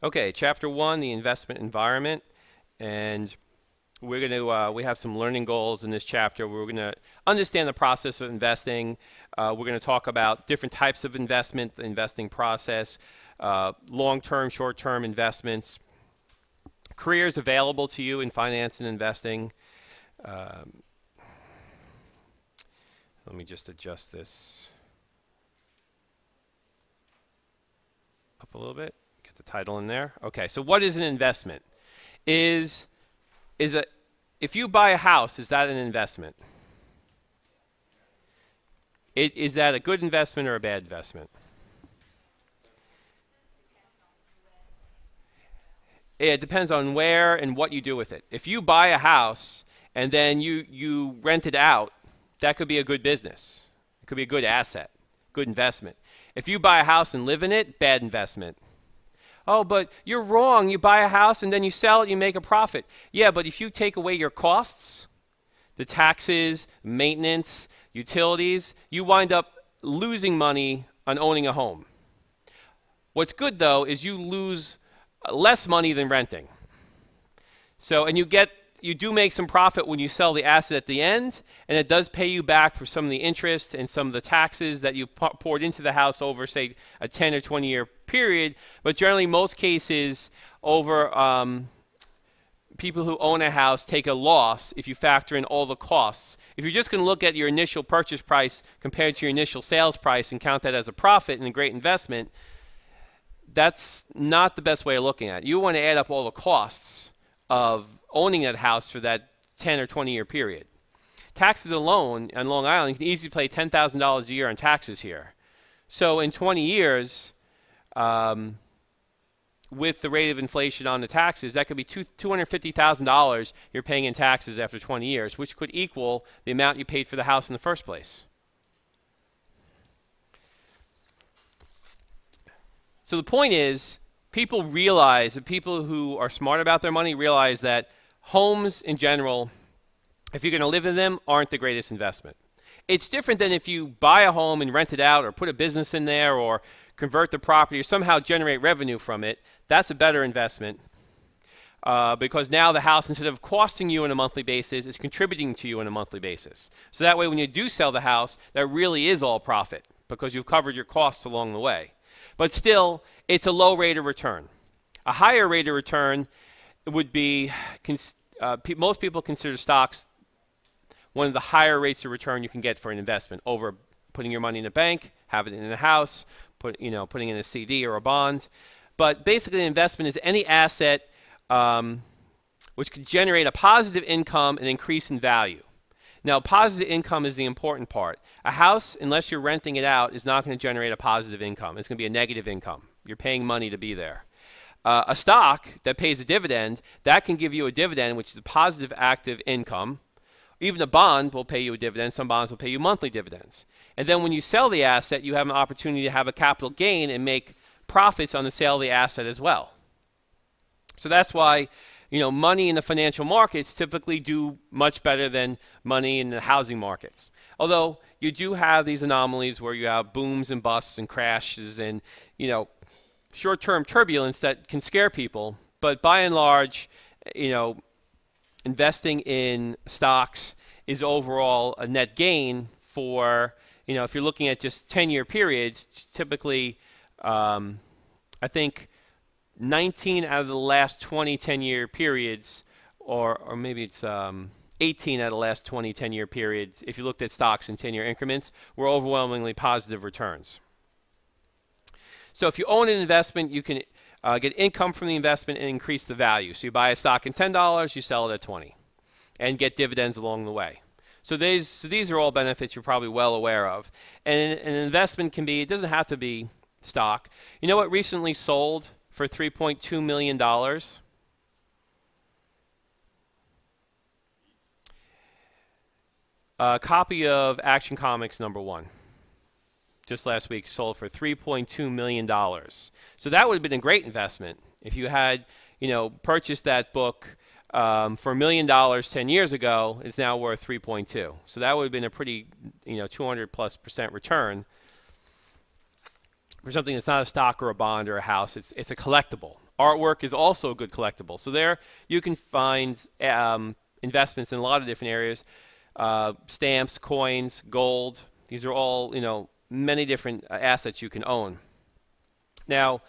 Okay, chapter one, the investment environment, and we're going to uh, we have some learning goals in this chapter. We're going to understand the process of investing. Uh, we're going to talk about different types of investment, the investing process, uh, long-term, short-term investments, careers available to you in finance and investing. Um, let me just adjust this up a little bit the title in there. Okay, so what is an investment? Is is a if you buy a house, is that an investment? It, is that a good investment or a bad investment? It depends on where and what you do with it. If you buy a house and then you, you rent it out, that could be a good business. It could be a good asset, good investment. If you buy a house and live in it, bad investment. Oh, but you're wrong. You buy a house and then you sell it, you make a profit. Yeah, but if you take away your costs, the taxes, maintenance, utilities, you wind up losing money on owning a home. What's good though is you lose less money than renting. So, and you get you do make some profit when you sell the asset at the end, and it does pay you back for some of the interest and some of the taxes that you poured into the house over, say, a 10 or 20 year period. But generally, most cases, over um, people who own a house take a loss if you factor in all the costs. If you're just going to look at your initial purchase price compared to your initial sales price and count that as a profit and a great investment, that's not the best way of looking at it. You want to add up all the costs of owning that house for that 10 or 20 year period. Taxes alone on Long Island, can easily pay $10,000 a year on taxes here. So in 20 years, um, with the rate of inflation on the taxes, that could be $250,000 you're paying in taxes after 20 years, which could equal the amount you paid for the house in the first place. So the point is, people realize, the people who are smart about their money realize that homes in general, if you're going to live in them, aren't the greatest investment. It's different than if you buy a home and rent it out or put a business in there or convert the property or somehow generate revenue from it. That's a better investment. Uh, because now the house, instead of costing you on a monthly basis, is contributing to you on a monthly basis. So that way, when you do sell the house, that really is all profit because you've covered your costs along the way. But still, it's a low rate of return. A higher rate of return would be uh, pe most people consider stocks one of the higher rates of return you can get for an investment over putting your money in a bank, having it in a house, put you know putting in a CD or a bond. But basically, an investment is any asset um, which could generate a positive income and increase in value. Now, positive income is the important part. A house, unless you're renting it out, is not going to generate a positive income. It's going to be a negative income. You're paying money to be there. Uh, a stock that pays a dividend, that can give you a dividend, which is a positive active income. Even a bond will pay you a dividend. Some bonds will pay you monthly dividends. And then when you sell the asset, you have an opportunity to have a capital gain and make profits on the sale of the asset as well. So that's why you know, money in the financial markets typically do much better than money in the housing markets. Although you do have these anomalies where you have booms and busts and crashes and, you know, short-term turbulence that can scare people. But by and large, you know, investing in stocks is overall a net gain for, you know, if you're looking at just 10-year periods, typically, um, I think 19 out of the last 20 10 year periods, or, or maybe it's um, 18 out of the last 20 10 year periods, if you looked at stocks in 10 year increments, were overwhelmingly positive returns. So if you own an investment, you can uh, get income from the investment and increase the value. So you buy a stock in $10, you sell it at 20 and get dividends along the way. So these, so these are all benefits you're probably well aware of. And an investment can be, it doesn't have to be stock. You know what recently sold for $3.2 million. A copy of Action Comics number one. Just last week sold for $3.2 million. So that would have been a great investment if you had, you know, purchased that book um, for a million dollars 10 years ago. It's now worth 3.2. So that would have been a pretty, you know, 200 plus percent return for something that's not a stock or a bond or a house. It's, it's a collectible. Artwork is also a good collectible. So there you can find um, investments in a lot of different areas. Uh, stamps, coins, gold. These are all, you know, many different uh, assets you can own. Now,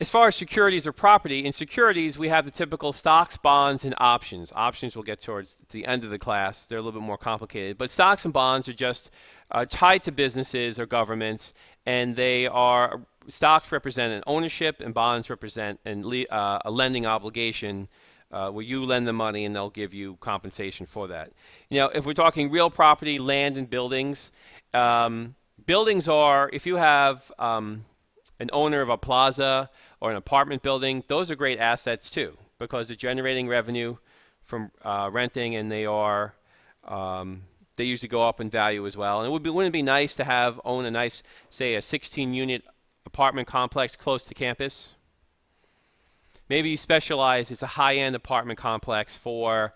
as far as securities or property, in securities we have the typical stocks, bonds, and options. Options we'll get towards the end of the class. They're a little bit more complicated. But stocks and bonds are just uh, tied to businesses or governments, and they are stocks represent an ownership, and bonds represent an, uh, a lending obligation. Uh, where you lend the money and they'll give you compensation for that. You know, if we're talking real property, land and buildings, um, buildings are if you have um, an owner of a plaza or an apartment building, those are great assets too because they're generating revenue from uh, renting and they are um, they usually go up in value as well. And it would be, wouldn't it be nice to have own a nice, say, a 16 unit apartment complex close to campus? Maybe you specialize. It's a high end apartment complex for,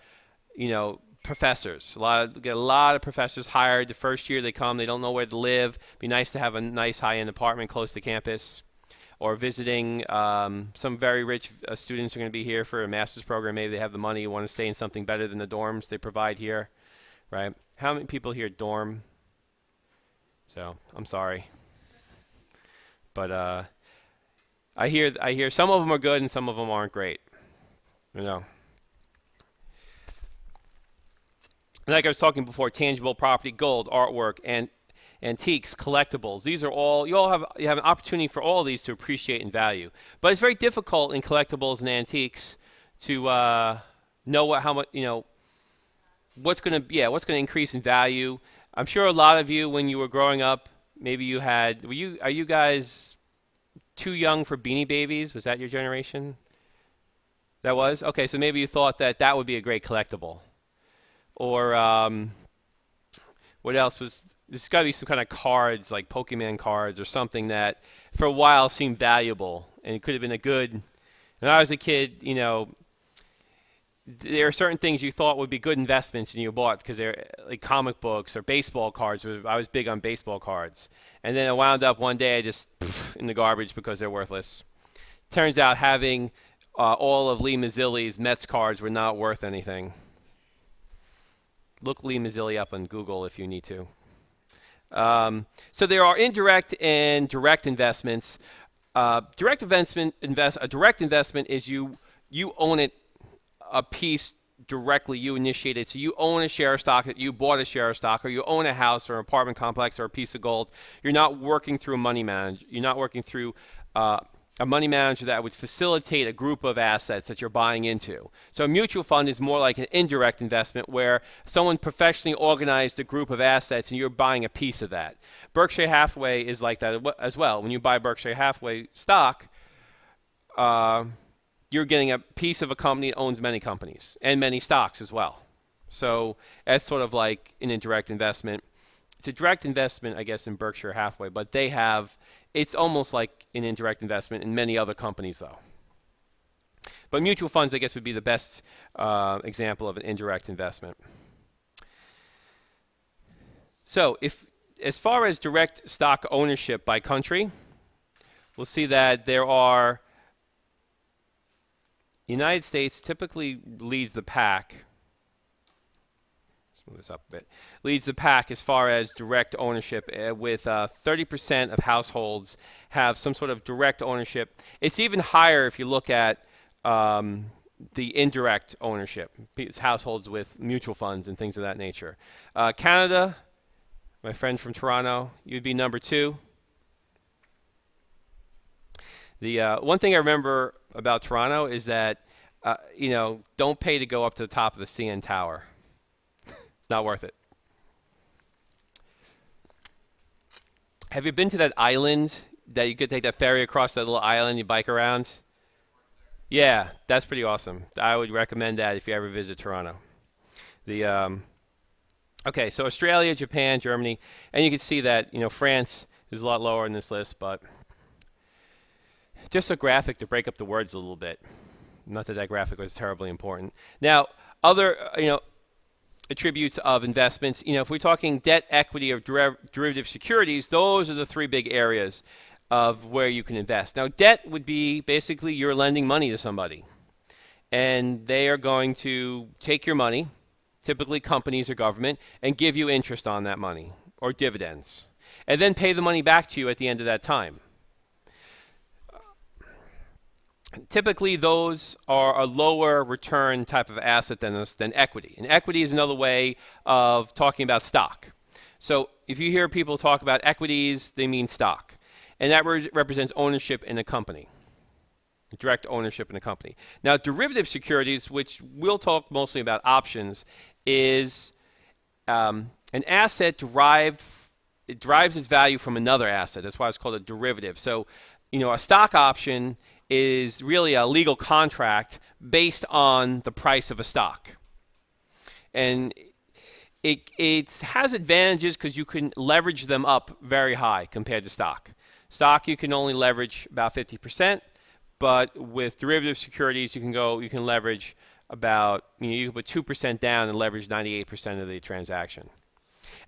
you know, professors. A lot of, get a lot of professors hired the first year they come. They don't know where to live. Be nice to have a nice high end apartment close to campus or visiting um, some very rich uh, students are going to be here for a master's program. Maybe they have the money, want to stay in something better than the dorms they provide here, right? How many people here dorm? So I'm sorry, but uh, I hear I hear some of them are good and some of them aren't great. You know. Like I was talking before, tangible property, gold, artwork, and antiques, collectibles. These are all you all have you have an opportunity for all these to appreciate and value. But it's very difficult in collectibles and antiques to uh, know what how much you know what's going to yeah what's going to increase in value. I'm sure a lot of you when you were growing up, maybe you had were you are you guys too young for Beanie Babies? Was that your generation? That was okay. So maybe you thought that that would be a great collectible, or um, what else was there's got to be some kind of cards like Pokemon cards or something that for a while seemed valuable and it could have been a good. When I was a kid, you know, there are certain things you thought would be good investments and you bought because they're like comic books or baseball cards. I was big on baseball cards, and then I wound up one day I just in the garbage because they're worthless. Turns out having uh, all of Lee Mazzilli's Mets cards were not worth anything. Look Lee Mazzilli up on Google if you need to. Um, so there are indirect and direct investments. Uh, direct investment, invest, a direct investment is you you own it a piece directly. You initiate it, so you own a share of stock that you bought a share of stock, or you own a house or an apartment complex or a piece of gold. You're not working through a money manager. You're not working through uh, a money manager that would facilitate a group of assets that you're buying into. So a mutual fund is more like an indirect investment where someone professionally organized a group of assets and you're buying a piece of that. Berkshire Hathaway is like that as well. When you buy Berkshire Hathaway stock, uh, you're getting a piece of a company that owns many companies and many stocks as well. So that's sort of like an indirect investment. It's a direct investment, I guess, in Berkshire Hathaway, but they have it's almost like an indirect investment in many other companies, though. But mutual funds, I guess, would be the best uh, example of an indirect investment. So, if as far as direct stock ownership by country, we'll see that there are United States typically leads the pack move this up a bit, leads the pack as far as direct ownership, uh, with uh, 30% of households have some sort of direct ownership. It's even higher if you look at um, the indirect ownership, it's households with mutual funds and things of that nature. Uh, Canada, my friend from Toronto, you'd be number two. The uh, one thing I remember about Toronto is that uh, you know don't pay to go up to the top of the CN Tower. It's not worth it. Have you been to that island that you could take that ferry across that little island, you bike around? Yeah, that's pretty awesome. I would recommend that if you ever visit Toronto. The um, okay, so Australia, Japan, Germany, and you can see that you know France is a lot lower in this list, but just a graphic to break up the words a little bit. Not that that graphic was terribly important. Now, other uh, you know attributes of investments. You know, if we're talking debt, equity, or der- derivative securities, those are the three big areas. of where you can invest. Now, debt would be basically you're lending money to somebody, and they are going to take your money, typically companies or government, and give you interest on that money or dividends, and then pay the money back to you at the end of that time. Typically, those are a lower return type of asset than, than equity. And equity is another way of talking about stock. So if you hear people talk about equities, they mean stock. And that re represents ownership in a company, direct ownership in a company. Now, derivative securities, which we'll talk mostly about options, is um, an asset derived, it derives its value from another asset. That's why it's called a derivative. So, you know, a stock option is really a legal contract based on the price of a stock. And it, it has advantages because you can leverage them up very high compared to stock. Stock you can only leverage about 50%, but with derivative securities you can go you can leverage about you, know, you can put 2% down and leverage 98% of the transaction.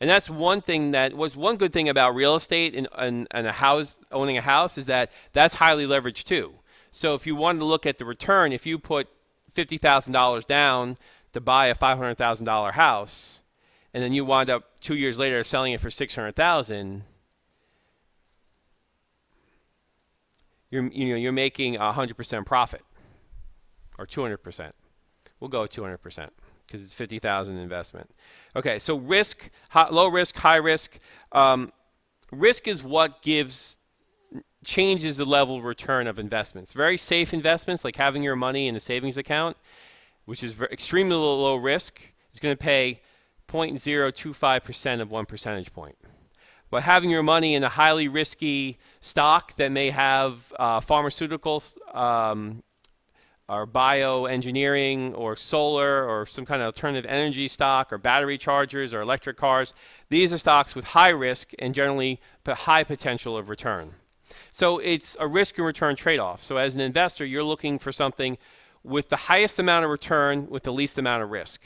And that's one thing that was one good thing about real estate and, and, and a house owning a house is that that's highly leveraged too. So if you wanted to look at the return, if you put $50,000 down to buy a $500,000 house, and then you wind up two years later selling it for 600000 you're, you know, you're making 100% profit or 200%. We'll go 200% because it's 50,000 investment. Okay, so risk, high, low risk, high risk. Um, risk is what gives changes the level of return of investments. Very safe investments like having your money in a savings account, which is extremely low, low risk, is going to pay 0.025% of one percentage point. But having your money in a highly risky stock that may have uh, pharmaceuticals um, or bioengineering or solar or some kind of alternative energy stock or battery chargers or electric cars, these are stocks with high risk and generally high potential of return. So it's a risk and return trade-off. So as an investor, you're looking for something with the highest amount of return with the least amount of risk.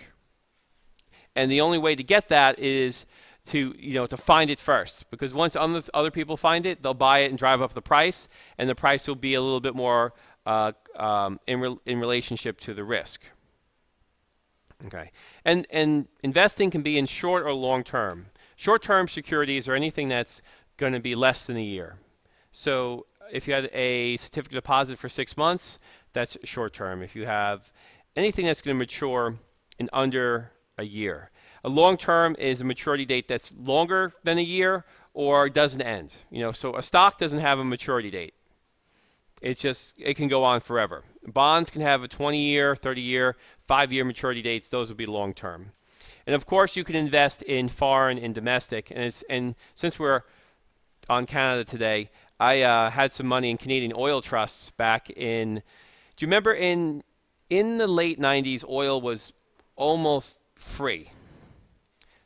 And the only way to get that is to you know to find it first because once other people find it they'll buy it and drive up the price and the price will be a little bit more uh, um, in, re in relationship to the risk okay and and investing can be in short or long term short term securities or anything that's going to be less than a year so if you had a certificate deposit for six months that's short term if you have anything that's going to mature in under a year. A long term is a maturity date that's longer than a year or doesn't end. You know, so a stock doesn't have a maturity date. It just it can go on forever. Bonds can have a 20 year, 30 year, 5 year maturity dates. Those would be long term. And of course, you can invest in foreign and domestic. And it's and since we're on Canada today, I uh, had some money in Canadian oil trusts back in. Do you remember in in the late 90s, oil was almost free.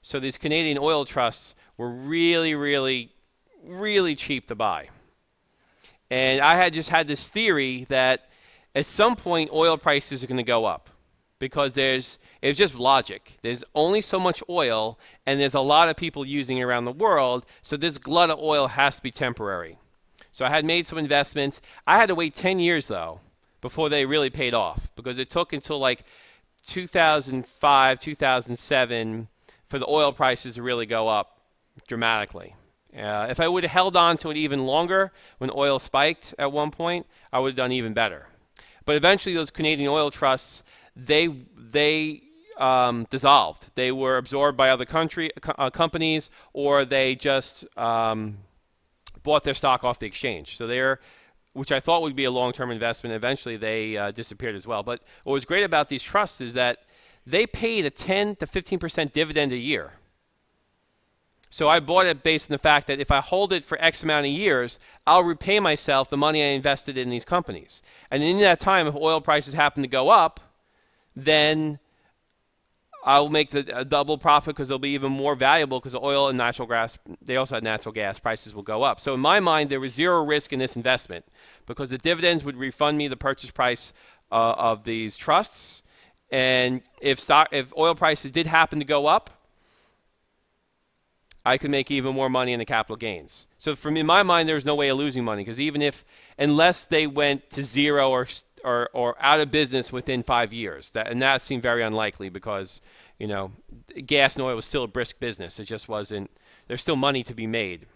So these Canadian oil trusts were really, really, really cheap to buy. And I had just had this theory that at some point oil prices are going to go up because there's it's just logic. There's only so much oil and there's a lot of people using it around the world, so this glut of oil has to be temporary. So I had made some investments. I had to wait 10 years though before they really paid off because it took until like 2005, 2007 for the oil prices to really go up dramatically. Uh, if I would have held on to it even longer when oil spiked at one point, I would have done even better. But eventually, those Canadian oil trusts, they they um, dissolved. They were absorbed by other country uh, companies, or they just um, bought their stock off the exchange. So they're which I thought would be a long-term investment. Eventually, they uh, disappeared as well. But what was great about these trusts is that they paid a 10 to 15% dividend a year. So I bought it based on the fact that if I hold it for X amount of years, I'll repay myself the money I invested in these companies. And in that time, if oil prices happen to go up, then I'll make the double profit because they'll be even more valuable because the oil and natural gas, they also had natural gas, prices will go up. So in my mind, there was zero risk in this investment because the dividends would refund me the purchase price uh, of these trusts. And if stock, if oil prices did happen to go up, I could make even more money in the capital gains. So from in my mind, there's no way of losing money because even if, unless they went to zero or, or, out of business within five years, that, and that seemed very unlikely because, you know, gas and oil was still a brisk business. It just wasn't, there's still money to be made.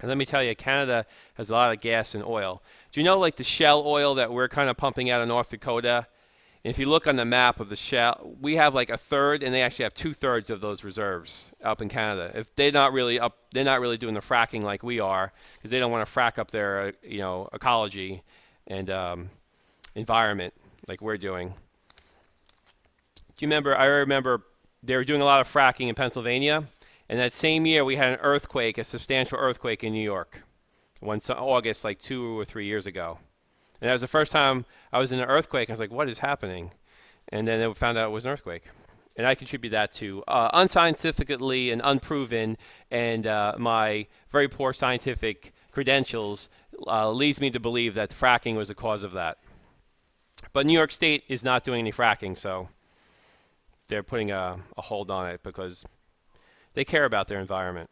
And let me tell you, Canada has a lot of gas and oil. Do you know like the shale oil that we're kind of pumping out of North Dakota? And if you look on the map of the shale, we have like a third, and they actually have two thirds of those reserves up in Canada. If they're not really up, they're not really doing the fracking like we are, because they don't want to frack up their, uh, you know, ecology and um, environment like we're doing. Do you remember? I remember they were doing a lot of fracking in Pennsylvania, and that same year we had an earthquake, a substantial earthquake in New York, one August, like two or three years ago. And that was the first time I was in an earthquake. I was like, what is happening? And then I found out it was an earthquake. And I contribute that to uh, unscientifically and unproven, and uh, my very poor scientific credentials uh, leads me to believe that fracking was the cause of that. But New York State is not doing any fracking, so they're putting a, a hold on it because they care about their environment.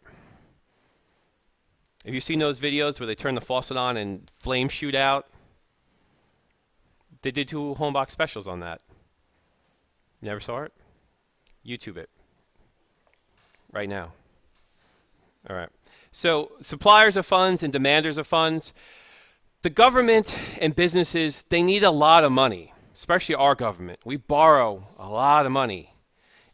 Have you seen those videos where they turn the faucet on and flames shoot out? They did two homebox specials on that. Never saw it? YouTube it. Right now. All right. So, suppliers of funds and demanders of funds. The government and businesses, they need a lot of money, especially our government. We borrow a lot of money.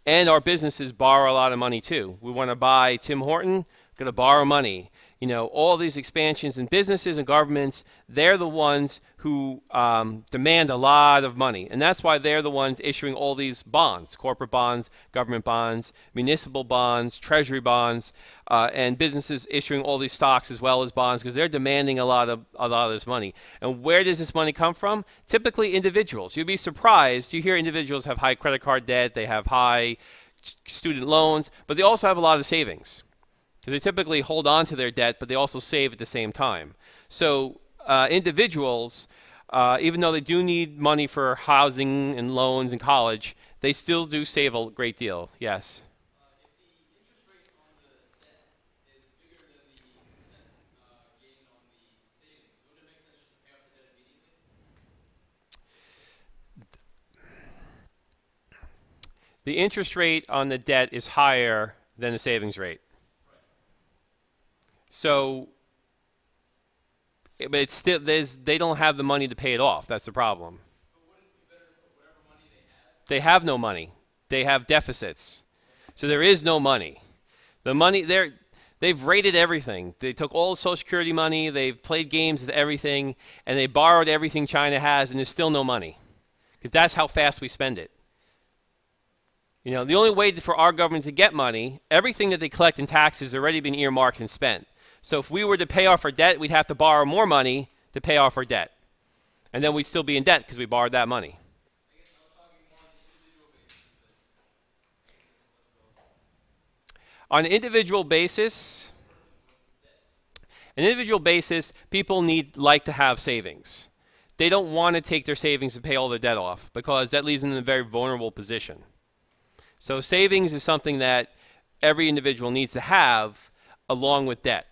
And our businesses borrow a lot of money too. We want to buy Tim Horton, going to borrow money you know, all these expansions and businesses and governments, they're the ones who um, demand a lot of money. And that's why they're the ones issuing all these bonds corporate bonds, government bonds, municipal bonds, treasury bonds, uh, and businesses issuing all these stocks as well as bonds because they're demanding a lot, of, a lot of this money. And where does this money come from? Typically, individuals. You'd be surprised. You hear individuals have high credit card debt, they have high student loans, but they also have a lot of savings because they typically hold on to their debt, but they also save at the same time. So uh, individuals, uh, even though they do need money for housing and loans and college, they still do save a great deal. Yes. the interest rate on the debt is higher than the savings rate. So, eh, but it's still there's they don't have the money to pay it off. That's the problem. They have. they have no money. They have deficits. So there is no money. The money they're they've raided everything. They took all the Social Security money. They've played games with everything, and they borrowed everything China has, and there's still no money because that's how fast we spend it. You know, the only way for our government to get money, everything that they collect in taxes has already been earmarked and spent. So if we were to pay off our debt, we'd have to borrow more money to pay off our debt. And then we'd still be in debt because we borrowed that money. On an individual basis, an individual basis, people need like to have savings. They don't want to take their savings to pay all their debt off because that leaves them in a very vulnerable position. So savings is something that every individual needs to have along with debt.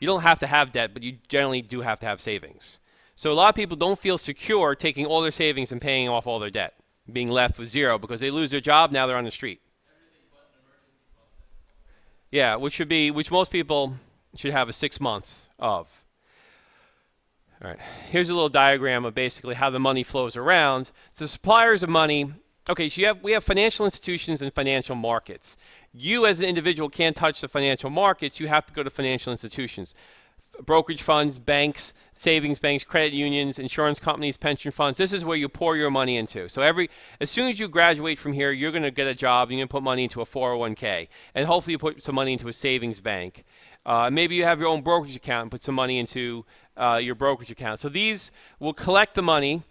You don't have to have debt, but you generally do have to have savings. So a lot of people don't feel secure taking all their savings and paying off all their debt, being left with zero because they lose their job, now they're on the street. Yeah, which should be which most people should have a 6 months of. All right. Here's a little diagram of basically how the money flows around. So suppliers of money Okay, so you have, we have financial institutions and financial markets. You, as an individual, can't touch the financial markets. You have to go to financial institutions. Brokerage funds, banks, savings banks, credit unions, insurance companies, pension funds. This is where you pour your money into. So every as soon as you graduate from here, you're going to get a job. You're going to put money into a 401k, and hopefully you put some money into a savings bank. Uh, maybe you have your own brokerage account and put some money into uh, your brokerage account. So these will collect the money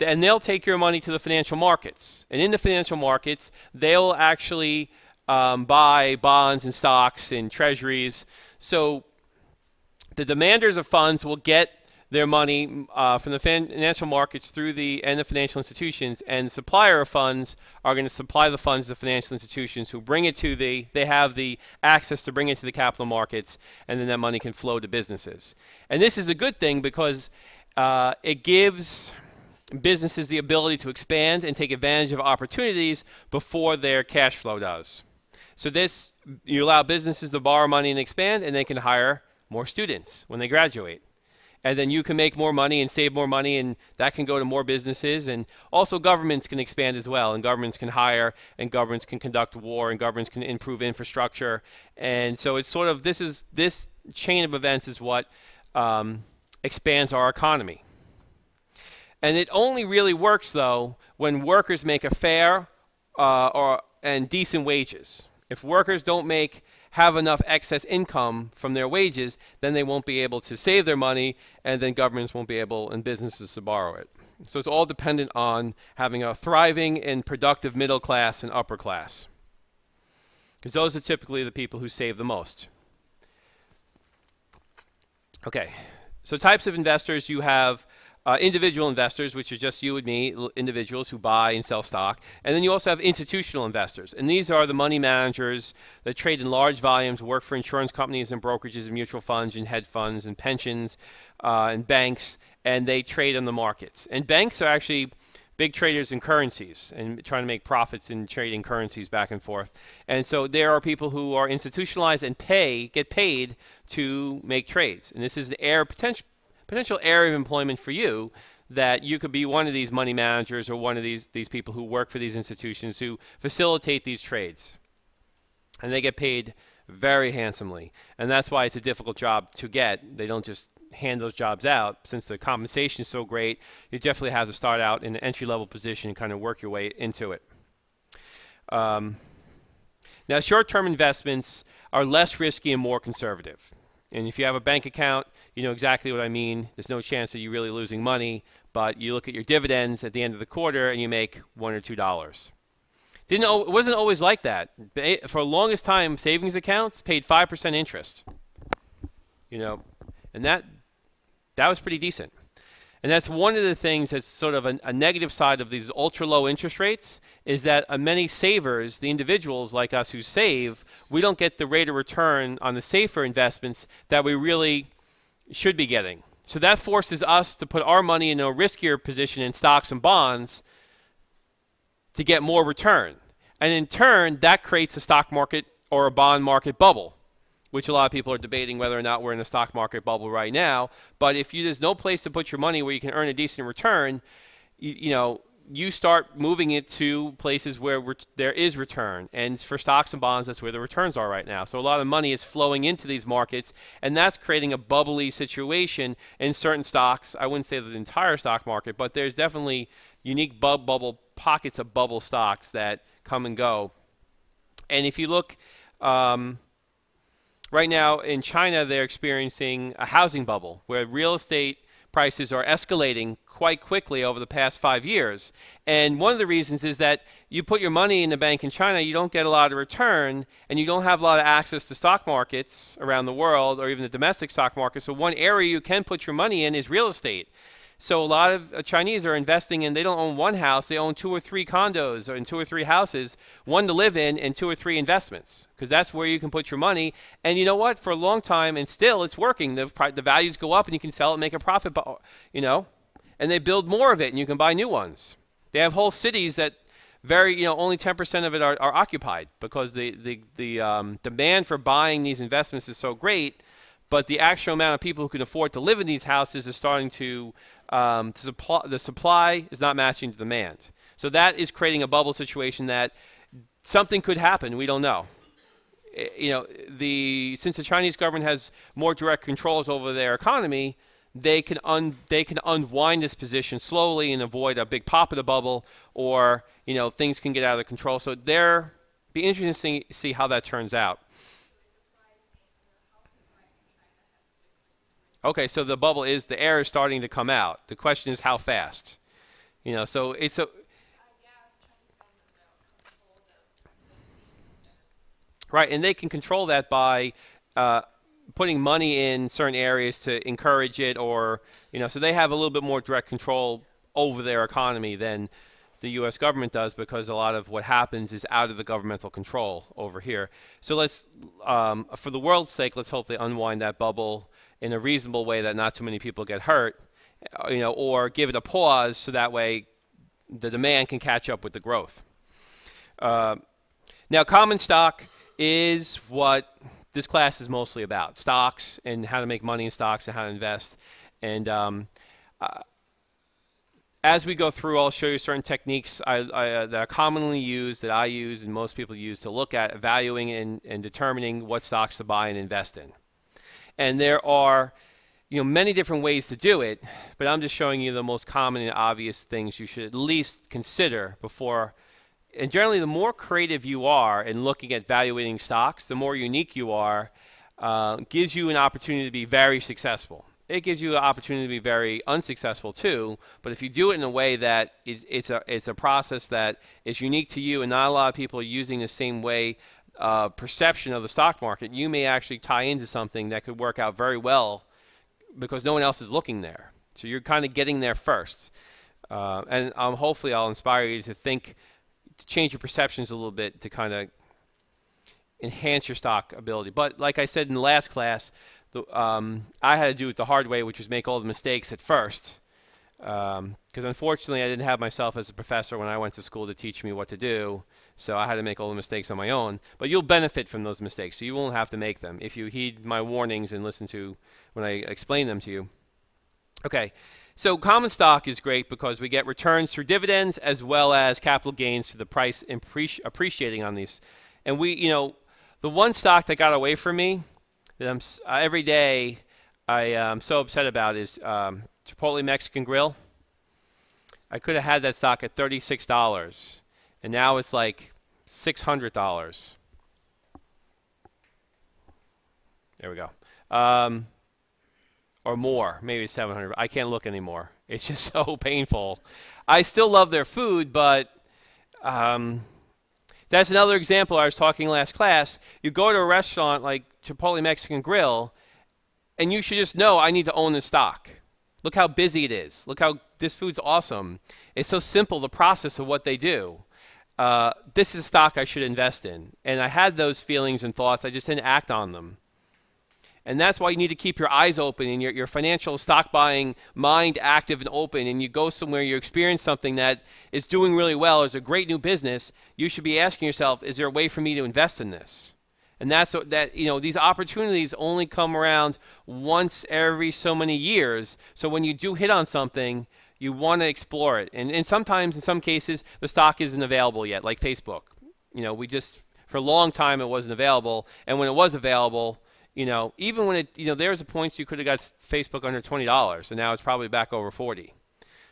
and they'll take your money to the financial markets. And in the financial markets, they'll actually um, buy bonds and stocks and treasuries. So the demanders of funds will get their money uh, from the financial markets through the and the financial institutions, and supplier of funds are going to supply the funds to financial institutions who bring it to the. They have the access to bring it to the capital markets, and then that money can flow to businesses. And this is a good thing because uh, it gives businesses the ability to expand and take advantage of opportunities before their cash flow does. So this you allow businesses to borrow money and expand, and they can hire more students when they graduate. And then you can make more money and save more money, and that can go to more businesses. And also, governments can expand as well, and governments can hire, and governments can conduct war, and governments can improve infrastructure. And so it's sort of this is this chain of events is what um, expands our economy. And it only really works though when workers make a fair uh, or and decent wages. If workers don't make have enough excess income from their wages, then they won't be able to save their money, and then governments won't be able and businesses to borrow it. So it's all dependent on having a thriving and productive middle class and upper class. Because those are typically the people who save the most. Okay, so types of investors you have uh, individual investors, which are just you and me, individuals who buy and sell stock. And then you also have institutional investors. And these are the money managers that trade in large volumes, work for insurance companies and brokerages and mutual funds and hedge funds and pensions uh, and banks, and they trade on the markets. And banks are actually big traders in currencies and trying to make profits in trading currencies back and forth. And so there are people who are institutionalized and pay, get paid to make trades. And this is the air potential potential area of employment for you that you could be one of these money managers or one of these these people who work for these institutions who facilitate these trades. And they get paid very handsomely. And that's why it's a difficult job to get. They don't just hand those jobs out since the compensation is so great. You definitely have to start out in an entry level position and kind of work your way into it. Um, now, short term investments are less risky and more conservative. And if you have a bank account, you know exactly what I mean. There's no chance that you're really losing money, but you look at your dividends at the end of the quarter and you make one or two dollars. Didn't it wasn't always like that. For the longest time, savings accounts paid five percent interest. You know, and that that was pretty decent. And that's one of the things that's sort of a, a negative side of these ultra low interest rates is that uh, many savers, the individuals like us who save, we don't get the rate of return on the safer investments that we really should be getting. So that forces us to put our money in a riskier position in stocks and bonds to get more return. And in turn, that creates a stock market or a bond market bubble, which a lot of people are debating whether or not we're in a stock market bubble right now. But if you, there's no place to put your money where you can earn a decent return, you, you know, you start moving it to places where there is return. And for stocks and bonds, that's where the returns are right now. So a lot of money is flowing into these markets, and that's creating a bubbly situation in certain stocks. I wouldn't say the entire stock market, but there's definitely unique bu- bubble pockets of bubble stocks that come and go. And if you look, um, right now in China, they're experiencing a housing bubble where real estate prices are escalating quite quickly over the past five years. And one of the reasons is that you put your money in the bank in China, you don't get a lot of return, and you don't have a lot of access to stock markets around the world or even the domestic stock market. So, one area you can put your money in is real estate. So a lot of uh, Chinese are investing in, they don't own one house, they own two or three condos and two or three houses, one to live in and two or three investments, because that's where you can put your money. And you know what? For a long time, and still it's working. The, the values go up and you can sell it and make a profit, but, you know, and they build more of it and you can buy new ones. They have whole cities that very, you know, only 10% of it are, are occupied because the, the, the um, demand for buying these investments is so great but the actual amount of people who can afford to live in these houses is starting to um, supply, the supply is not matching the demand. So that is creating a bubble situation that something could happen. We don't know. You know, the since the Chinese government has more direct controls over their economy, they can un, they can unwind this position slowly and avoid a big pop of the bubble, or you know things can get out of control. So there, be interesting to see how that turns out. Okay, so the bubble is the air is starting to come out. The question is how fast. You know, so it's a right, and they can control that by uh, putting money in certain areas to encourage it, or you know, so they have a little bit more direct control over their economy than the U.S. government does because a lot of what happens is out of the governmental control over here. So let's, um, for the world's sake, let's hope they unwind that bubble in a reasonable way that not too many people get hurt, uh, you know, or give it a pause so that way the demand can catch up with the growth. Uh, now, common stock is what this class is mostly about: stocks and how to make money in stocks and how to invest. And um, uh, as we go through, I'll show you certain techniques I, I, uh, that are commonly used, that I use, and most people use to look at valuing and, and determining what stocks to buy and invest in. And there are you know many different ways to do it, but I'm just showing you the most common and obvious things you should at least consider before. And generally, the more creative you are in looking at valuating stocks, the more unique you are, uh, gives you an opportunity to be very successful it gives you an opportunity to be very unsuccessful too. But if you do it in a way that it's a it's a process that is unique to you, and not a lot of people are using the same way uh, perception of the stock market, you may actually tie into something that could work out very well because no one else is looking there. So you're kind of getting there first, uh, and um, hopefully I'll inspire you to think, to change your perceptions a little bit to kind of enhance your stock ability. But like I said in the last class, the, um, I had to do it the hard way, which was make all the mistakes at first. Because um, unfortunately, I didn't have myself as a professor when I went to school to teach me what to do. So I had to make all the mistakes on my own. But you'll benefit from those mistakes, so you won't have to make them if you heed my warnings and listen to when I explain them to you. Okay, so common stock is great because we get returns through dividends as well as capital gains through the price appreciating on these. And we, you know, the one stock that got away from me that I'm uh, every day I am um, so upset about is um, Chipotle Mexican Grill. I could have had that stock at thirty-six dollars, and now it's like six hundred dollars. There we go. Um, or more, maybe 700. I can't look anymore. It's just so painful. I still love their food, but um, that's another example. I was talking last class. You go to a restaurant like Chipotle Mexican Grill, and you should just know I need to own the stock. Look how busy it is. Look how this food's awesome. It's so simple, the process of what they do. Uh, this is a stock I should invest in. And I had those feelings and thoughts. I just didn't act on them. And that's why you need to keep your eyes open and your, your financial stock buying mind active and open. And you go somewhere, you experience something that is doing really well, is a great new business. You should be asking yourself, is there a way for me to invest in this? And that's what, that, you know, these opportunities only come around once every so many years. So when you do hit on something, you want to explore it. And, and sometimes, in some cases, the stock isn't available yet, like Facebook. You know, we just, for a long time, it wasn't available. And when it was available, you know, even when it, you know, there's a point you could have got Facebook under $20 and now it's probably back over 40.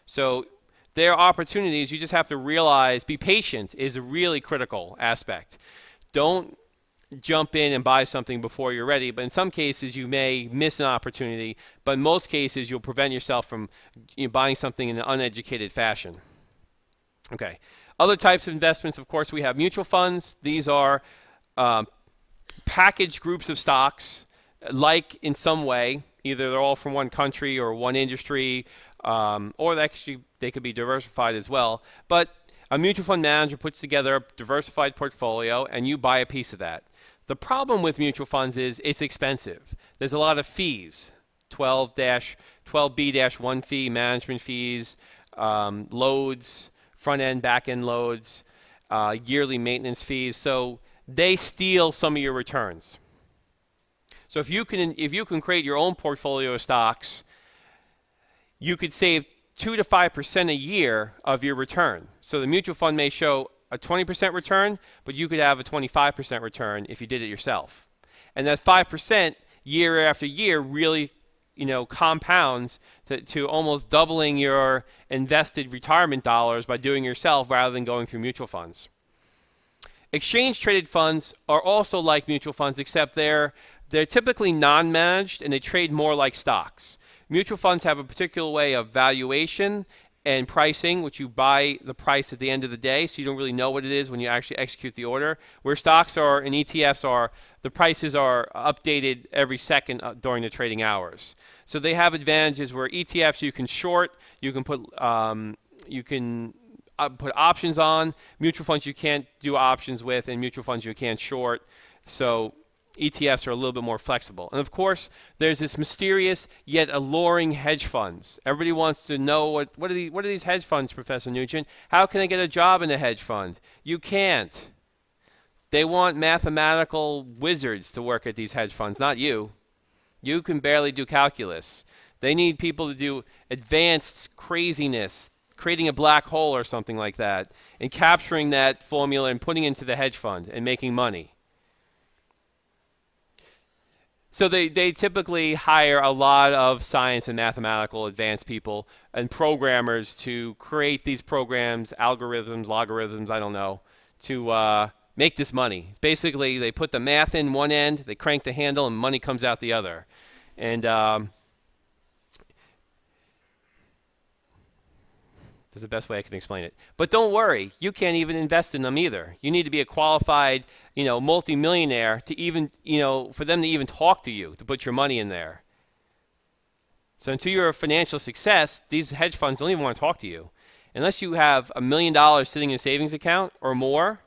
So there are opportunities. You just have to realize, be patient is a really critical aspect. Don't jump in and buy something before you're ready. But in some cases, you may miss an opportunity. But in most cases, you'll prevent yourself from you know, buying something in an uneducated fashion. Okay. Other types of investments, of course, we have mutual funds. These are um, package groups of stocks like in some way either they're all from one country or one industry um, or they actually they could be diversified as well but a mutual fund manager puts together a diversified portfolio and you buy a piece of that the problem with mutual funds is it's expensive there's a lot of fees 12 12b-1 fee management fees um, loads front end back end loads uh, yearly maintenance fees so they steal some of your returns. So if you can if you can create your own portfolio of stocks, you could save 2 to 5% a year of your return. So the mutual fund may show a 20% return, but you could have a 25% return if you did it yourself. And that 5% year after year really you know compounds to, to almost doubling your invested retirement dollars by doing yourself rather than going through mutual funds. Exchange traded funds are also like mutual funds, except they're they're typically non-managed and they trade more like stocks. Mutual funds have a particular way of valuation and pricing, which you buy the price at the end of the day, so you don't really know what it is when you actually execute the order. Where stocks are and ETFs are, the prices are updated every second uh, during the trading hours. So they have advantages where ETFs you can short, you can put, um, you can uh, put options on. Mutual funds you can't do options with, and mutual funds you can't short. So ETFs are a little bit more flexible. And of course, there's this mysterious yet alluring hedge funds. Everybody wants to know what, what, are, the, what are these hedge funds, Professor Nugent? How can I get a job in a hedge fund? You can't. They want mathematical wizards to work at these hedge funds, not you. You can barely do calculus. They need people to do advanced craziness, creating a black hole or something like that, and capturing that formula and putting it into the hedge fund and making money. So they, they typically hire a lot of science and mathematical advanced people and programmers to create these programs, algorithms, logarithms, I don't know, to uh, make this money. Basically, they put the math in one end, they crank the handle, and money comes out the other. And um, That's the best way I can explain it. But don't worry, you can't even invest in them either. You need to be a qualified, you know, multimillionaire to even, you know, for them to even talk to you, to put your money in there. So until you're a financial success, these hedge funds don't even want to talk to you. Unless you have a million dollars sitting in a savings account or more,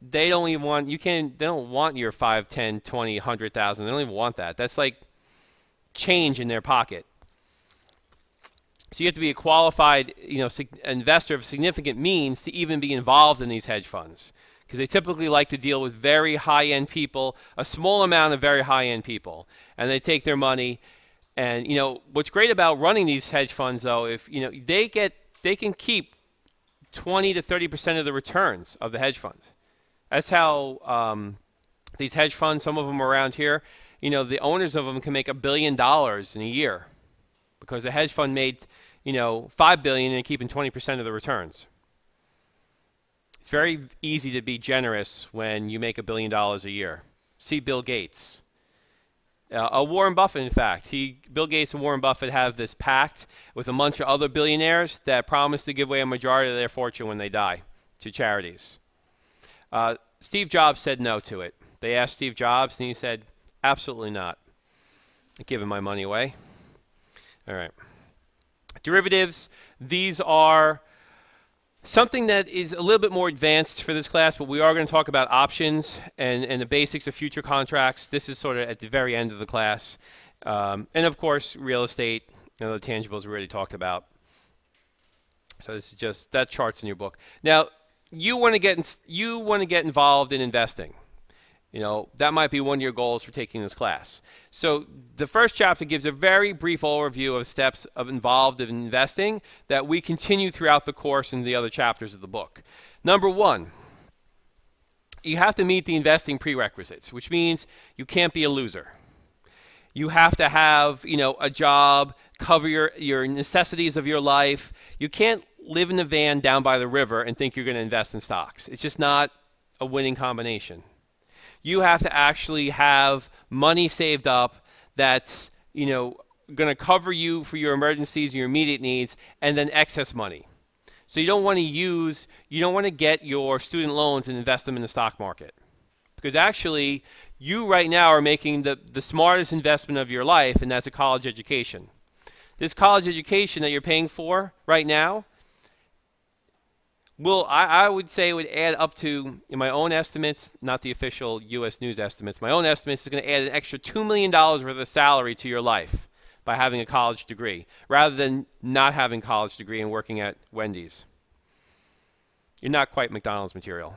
they don't even want you can't they don't want your 5, 10, 20, 100,000. They don't even want that. That's like change in their pocket. So you have to be a qualified, you know, investor of significant means to even be involved in these hedge funds because they typically like to deal with very high-end people, a small amount of very high-end people, and they take their money. And you know what's great about running these hedge funds, though, if you know they get they can keep 20 to 30 percent of the returns of the hedge funds. That's how um, these hedge funds, some of them around here, you know, the owners of them can make a billion dollars in a year because the hedge fund made, you know, five billion and keeping 20% of the returns. It's very easy to be generous when you make a billion dollars a year. See Bill Gates. Uh, a Warren Buffett, in fact, he, Bill Gates and Warren Buffett have this pact with a bunch of other billionaires that promise to give away a majority of their fortune when they die to charities. Uh, Steve Jobs said no to it. They asked Steve Jobs, and he said, "Absolutely not. I'm giving my money away." All right. Derivatives, these are something that is a little bit more advanced for this class, but we are going to talk about options and, and the basics of future contracts. This is sort of at the very end of the class. Um, and of course, real estate, know, the tangibles we already talked about. So this is just, that chart's in your book. Now, you want to get, you want to get involved in investing. You know, that might be one of your goals for taking this class. So the first chapter gives a very brief overview of steps of involved in investing that we continue throughout the course in the other chapters of the book. Number one, you have to meet the investing prerequisites, which means you can't be a loser. You have to have, you know, a job, cover your, your necessities of your life. You can't live in a van down by the river and think you're going to invest in stocks. It's just not a winning combination you have to actually have money saved up that's, you know, going to cover you for your emergencies and your immediate needs and then excess money. So you don't want to use, you don't want to get your student loans and invest them in the stock market. Because actually, you right now are making the, the smartest investment of your life, and that's a college education. This college education that you're paying for right now will I, I would say it would add up to in my own estimates, not the official U.S. News estimates. My own estimates is going to add an extra two million dollars worth of salary to your life by having a college degree, rather than not having a college degree and working at Wendy's. You're not quite McDonald's material,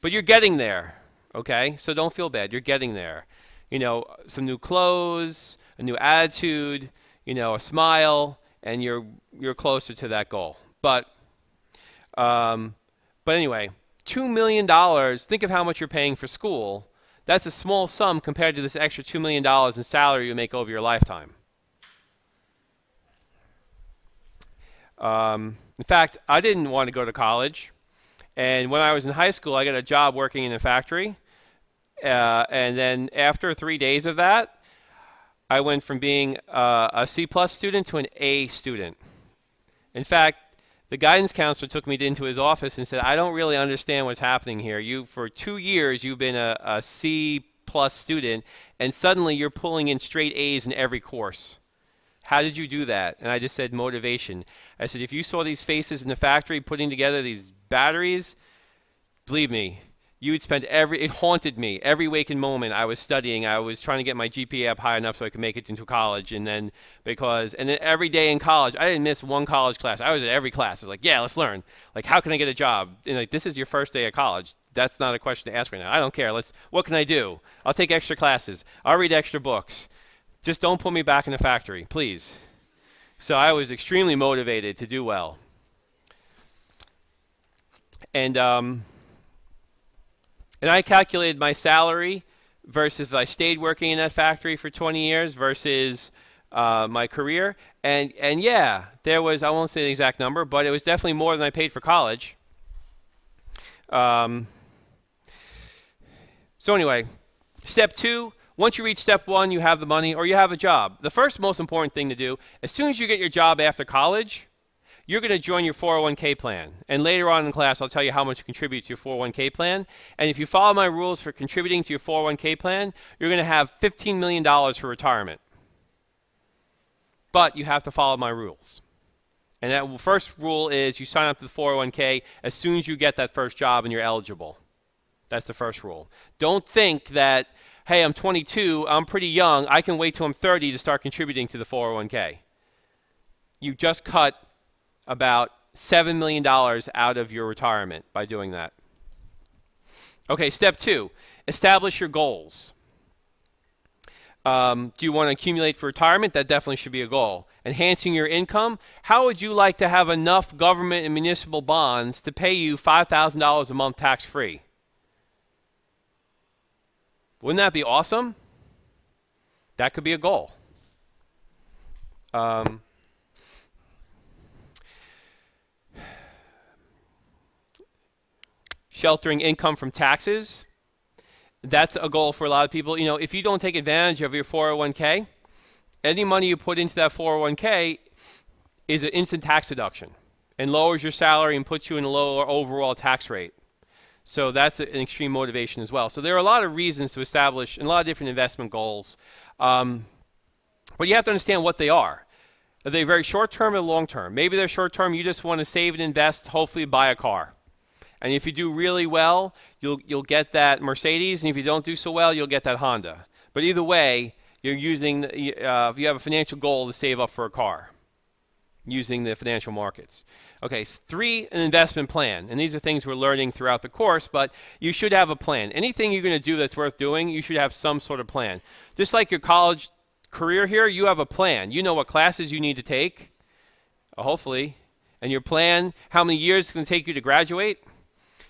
but you're getting there. Okay, so don't feel bad. You're getting there. You know, some new clothes, a new attitude, you know, a smile, and you're you're closer to that goal. But um, but anyway, $2 million, think of how much you're paying for school. That's a small sum compared to this extra $2 million in salary you make over your lifetime. Um, in fact, I didn't want to go to college. And when I was in high school, I got a job working in a factory. Uh, and then after three days of that, I went from being uh, a C plus student to an A student. In fact, the guidance counselor took me into his office and said, I don't really understand what's happening here. You, for two years, you've been a, a C plus student, and suddenly you're pulling in straight A's in every course. How did you do that? And I just said motivation. I said, if you saw these faces in the factory putting together these batteries, believe me, you would spend every it haunted me. Every waking moment i was studying i was trying to get my gpa up high enough so i could make it into college. And then because and then every day in college i didn't miss one college class. I was at every class. It's like yeah let's learn. Like how can i get a job? And like this is your first day of college. That's not a question to ask right now. I don't care. Let's what can i do? I'll take extra classes. I'll read extra books. Just don't put me back in the factory please. So i was extremely motivated to do well. And um, and I calculated my salary versus if I stayed working in that factory for 20 years versus uh, my career. And, and yeah, there was, I won't say the exact number, but it was definitely more than I paid for college. Um, so, anyway, step two once you reach step one, you have the money or you have a job. The first most important thing to do, as soon as you get your job after college, you're going to join your 401k plan. And later on in class, I'll tell you how much you contribute to your 401k plan. And if you follow my rules for contributing to your 401k plan, you're going to have $15 million for retirement. But you have to follow my rules. And that first rule is you sign up to the 401k as soon as you get that first job and you're eligible. That's the first rule. Don't think that, hey, I'm 22, I'm pretty young, I can wait till I'm 30 to start contributing to the 401k. You just cut about $7 million out of your retirement by doing that. Okay, step two establish your goals. Um, do you want to accumulate for retirement? That definitely should be a goal. Enhancing your income. How would you like to have enough government and municipal bonds to pay you $5,000 a month tax free? Wouldn't that be awesome? That could be a goal. Um, sheltering income from taxes. That's a goal for a lot of people. You know, if you don't take advantage of your 401k, any money you put into that 401k is an instant tax deduction and lowers your salary and puts you in a lower overall tax rate. So that's an extreme motivation as well. So there are a lot of reasons to establish and a lot of different investment goals. Um, but you have to understand what they are. Are they very short term or long term? Maybe they're short term, you just want to save and invest, hopefully buy a car. And if you do really well, you'll you'll get that Mercedes, and if you don't do so well, you'll get that Honda. But either way, you're using uh, if you have a financial goal to save up for a car using the financial markets. Okay, three, an investment plan. And these are things we're learning throughout the course, but you should have a plan. Anything you're going to do that's worth doing, you should have some sort of plan. Just like your college career here, you have a plan. You know what classes you need to take, hopefully, and your plan, how many years it's going to take you to graduate.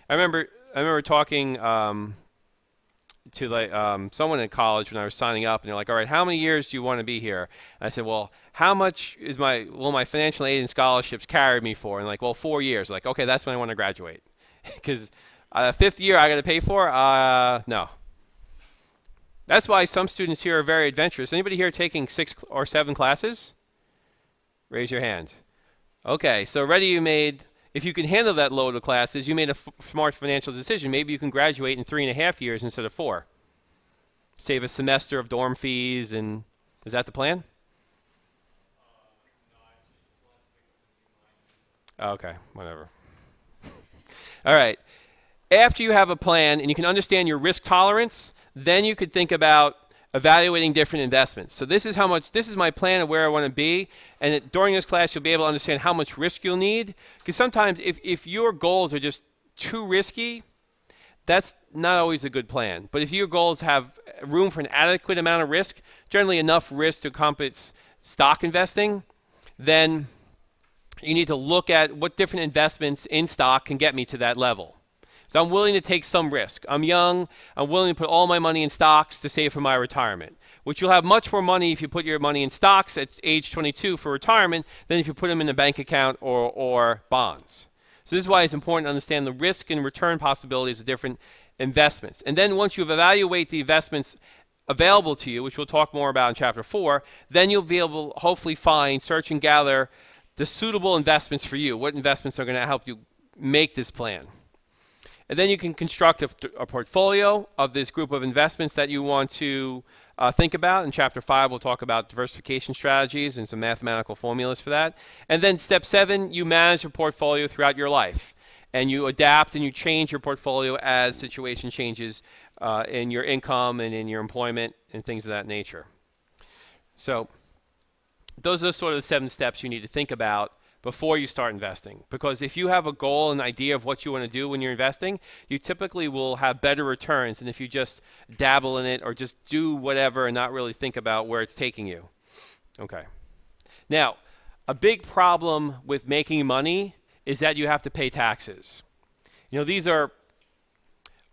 I remember I remember talking um, to like um, someone in college when I was signing up, and they're like, "All right, how many years do you want to be here?" And I said, "Well, how much is my will my financial aid and scholarships carry me for?" And like, "Well, four years." Like, okay, that's when I want to graduate, because uh, fifth year I got to pay for. Uh, no. That's why some students here are very adventurous. Anybody here taking six or seven classes? Raise your hand. Okay, so ready you made if you can handle that load of classes, you made a smart financial decision. Maybe you can graduate in three and a half years instead of four. Save a semester of dorm fees, and is that the plan? Okay, whatever. All right. After you have a plan and you can understand your risk tolerance, then you could think about evaluating different investments. So this is how much, this is my plan of where I want to be. And it, during this class, you'll be able to understand how much risk you'll need. Because sometimes if, if your goals are just too risky, that's not always a good plan. But if your goals have room for an adequate amount of risk, generally enough risk to encompass stock investing, then you need to look at what different investments in stock can get me to that level. So I'm willing to take some risk. I'm young. I'm willing to put all my money in stocks to save for my retirement, which you'll have much more money if you put your money in stocks at age 22 for retirement than if you put them in a bank account or, or bonds. So this is why it's important to understand the risk and return possibilities of different investments. And then once you've evaluated the investments available to you, which we'll talk more about in chapter four, then you'll be able to hopefully find, search and gather the suitable investments for you. What investments are going to help you make this plan? And then you can construct a, a, portfolio of this group of investments that you want to uh, think about. In chapter five, we'll talk about diversification strategies and some mathematical formulas for that. And then step seven, you manage your portfolio throughout your life. And you adapt and you change your portfolio as situation changes uh, in your income and in your employment and things of that nature. So those are sort of the seven steps you need to think about before you start investing. Because if you have a goal and idea of what you want to do when you're investing, you typically will have better returns than if you just dabble in it or just do whatever and not really think about where it's taking you. Okay. Now, a big problem with making money is that you have to pay taxes. You know, these are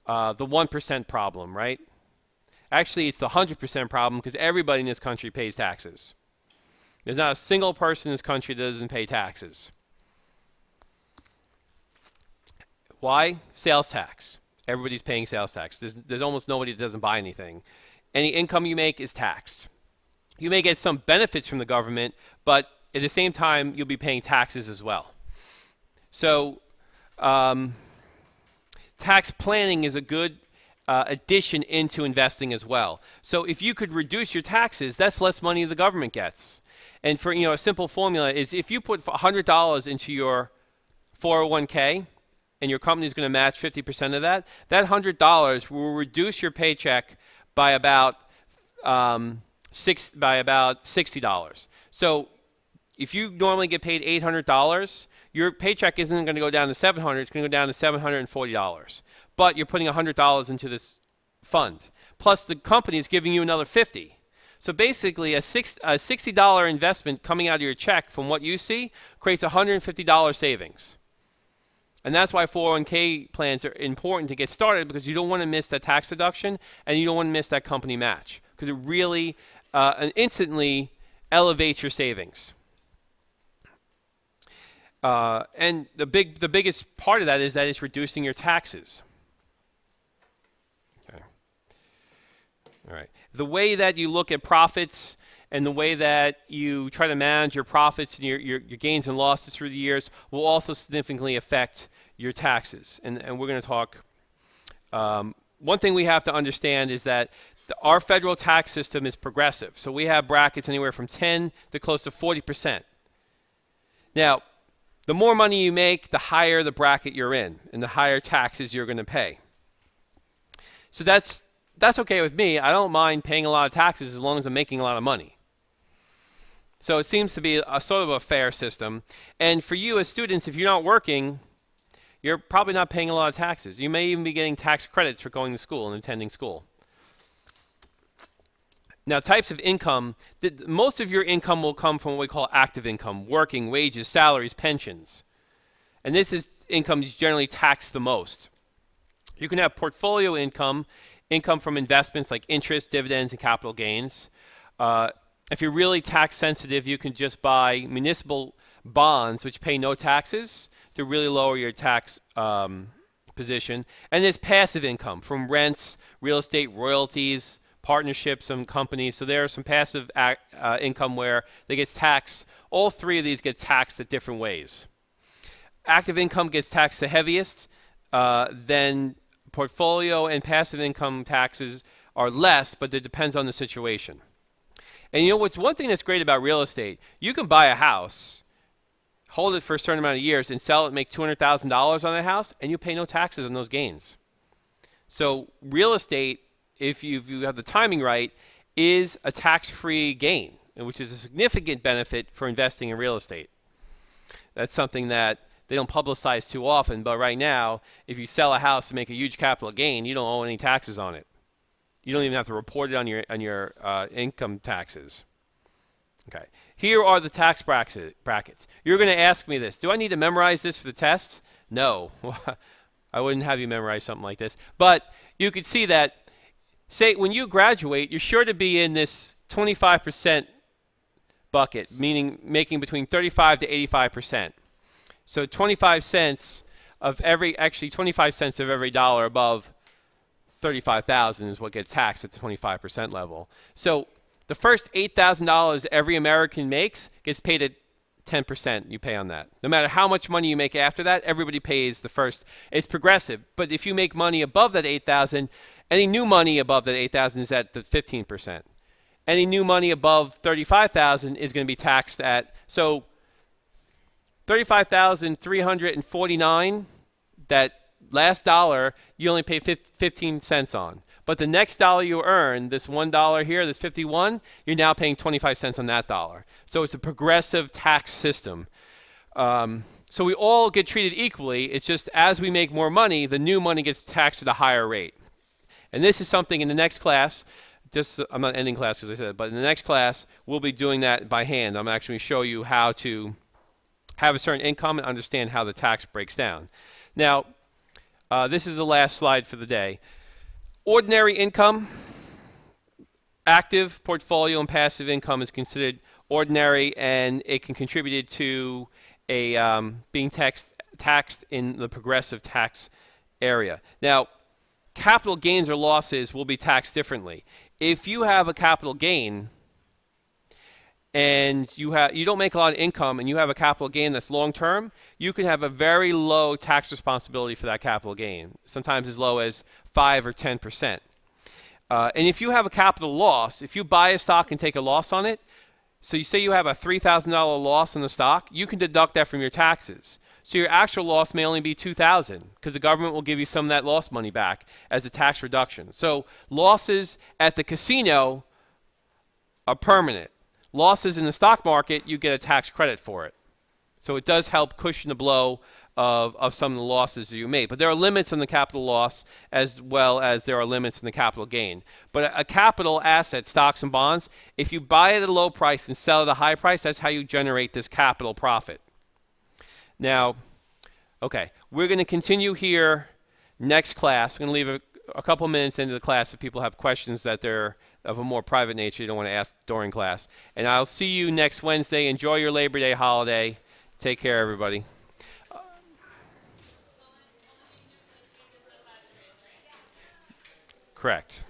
uh, the 1% problem, right? Actually, it's the 100% problem because everybody in this country pays taxes. There's not a single person in this country that doesn't pay taxes. Why? Sales tax. Everybody's paying sales tax. There's, there's almost nobody that doesn't buy anything. Any income you make is taxed. You may get some benefits from the government, but at the same time, you'll be paying taxes as well. So, um, tax planning is a good uh, addition into investing as well. So, if you could reduce your taxes, that's less money the government gets. And for you know, a simple formula is if you put $100 into your 401k and your company is going to match 50% of that, that $100 will reduce your paycheck by about um, six by about $60. So if you normally get paid $800, your paycheck isn't going to go down to 700, it's going to go down to $740. But you're putting $100 into this fund. Plus the company is giving you another 50. So basically, a, six, a $60 investment coming out of your check from what you see creates $150 savings. And that's why 401k plans are important to get started because you don't want to miss that tax deduction and you don't want to miss that company match because it really uh, instantly elevates your savings. Uh, and the big, the biggest part of that is that it's reducing your taxes. Okay. All right the way that you look at profits and the way that you try to manage your profits and your, your, your gains and losses through the years will also significantly affect your taxes. And, and we're going to talk. Um, one thing we have to understand is that the, our federal tax system is progressive. So we have brackets anywhere from 10 to close to 40%. Now, the more money you make, the higher the bracket you're in, and the higher taxes you're going to pay. So that's that's okay with me. I don't mind paying a lot of taxes as long as I'm making a lot of money. So it seems to be a sort of a fair system. And for you as students, if you're not working, you're probably not paying a lot of taxes. You may even be getting tax credits for going to school and attending school. Now, types of income, most of your income will come from what we call active income, working, wages, salaries, pensions. And this is income generally taxed the most. You can have portfolio income, income from investments like interest, dividends, and capital gains. Uh, if you're really tax sensitive, you can just buy municipal bonds, which pay no taxes, to really lower your tax um, position. And there's passive income from rents, real estate, royalties, partnerships, and companies. So there are some passive uh, income where they get taxed. All three of these get taxed at different ways. Active income gets taxed the heaviest. Uh, then portfolio and passive income taxes are less, but it depends on the situation. And you know what's one thing that's great about real estate? You can buy a house, hold it for a certain amount of years, and sell it, make $200,000 on that house, and you pay no taxes on those gains. So real estate, if you, if you have the timing right, is a tax-free gain, which is a significant benefit for investing in real estate. That's something that they don't publicize too often, but right now, if you sell a house to make a huge capital gain, you don't owe any taxes on it. You don't even have to report it on your on your uh, income taxes. Okay. Here are the tax brackets. You're going to ask me this. Do I need to memorize this for the test? No. I wouldn't have you memorize something like this. But you could see that, say, when you graduate, you're sure to be in this 25% bucket, meaning making between 35 to 85%. So 25 cents of every, actually 25 cents of every dollar above 35,000 is what gets taxed at the 25% level. So the first $8,000 every American makes gets paid at 10% you pay on that. No matter how much money you make after that, everybody pays the first. It's progressive, but if you make money above that 8,000, any new money above that 8,000 is at the 15%. Any new money above 35,000 is going to be taxed at so 35,349 that last dollar you only pay 15 cents on. But the next dollar you earn, this $1 here, this 51, you're now paying 25 cents on that dollar. So it's a progressive tax system. Um, so we all get treated equally. It's just as we make more money, the new money gets taxed at a higher rate. And this is something in the next class, just I'm not ending class as I said, but in the next class, we'll be doing that by hand. I'm actually going to show you how to have a certain income and understand how the tax breaks down. Now, uh, this is the last slide for the day. Ordinary income, active portfolio and passive income is considered ordinary and it can contribute to a um, being taxed taxed in the progressive tax area. Now, capital gains or losses will be taxed differently. If you have a capital gain and you have you don't make a lot of income and you have a capital gain that's long term, you can have a very low tax responsibility for that capital gain, sometimes as low as 5 or 10 percent. Uh, and if you have a capital loss, if you buy a stock and take a loss on it, so you say you have a $3,000 loss on the stock, you can deduct that from your taxes. So your actual loss may only be 2000 because the government will give you some of that lost money back as a tax reduction. So losses at the casino are permanent. Losses in the stock market, you get a tax credit for it. So it does help cushion the blow of, of some of the losses you made. But there are limits on the capital loss as well as there are limits in the capital gain. But a, a, capital asset, stocks and bonds, if you buy at a low price and sell at a high price, that's how you generate this capital profit. Now, okay, we're going to continue here next class. I'm going to leave a, a couple minutes into the class if people have questions that they're of a more private nature you don't want to ask during class. And I'll see you next Wednesday. Enjoy your Labor Day holiday. Take care, everybody. Correct.